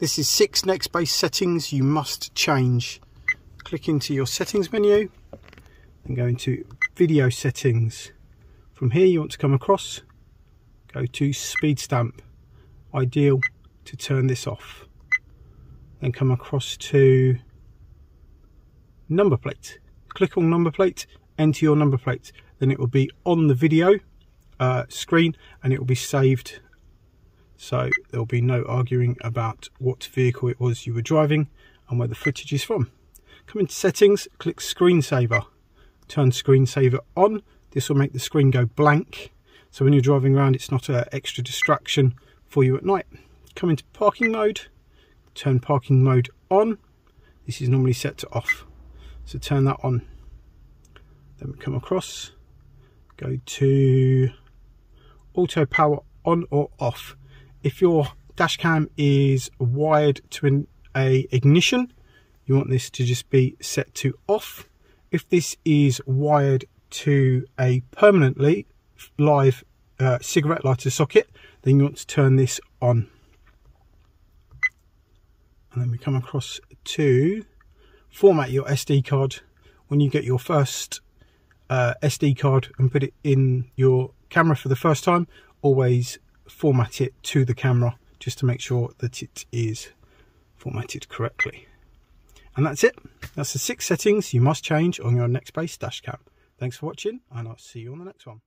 This is six Nextbase settings you must change. Click into your settings menu and go into video settings. From here you want to come across, go to speed stamp. Ideal to turn this off. Then come across to number plate. Click on number plate, enter your number plate. Then it will be on the video uh, screen and it will be saved so there'll be no arguing about what vehicle it was you were driving and where the footage is from. Come into settings, click screensaver. Turn screensaver on. This will make the screen go blank. So when you're driving around, it's not an extra distraction for you at night. Come into parking mode. Turn parking mode on. This is normally set to off. So turn that on. Then we come across. Go to auto power on or off if your dash cam is wired to an a ignition you want this to just be set to off. If this is wired to a permanently live uh, cigarette lighter socket then you want to turn this on. And then we come across to format your SD card. When you get your first uh, SD card and put it in your camera for the first time always format it to the camera just to make sure that it is formatted correctly. And that's it. That's the six settings you must change on your Nextbase dash cam. Thanks for watching and I'll see you on the next one.